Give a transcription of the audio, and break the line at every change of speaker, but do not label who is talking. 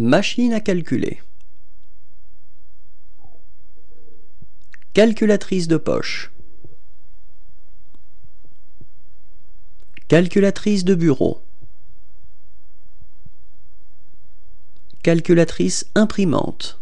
Machine à calculer. Calculatrice de poche. Calculatrice de bureau. Calculatrice imprimante.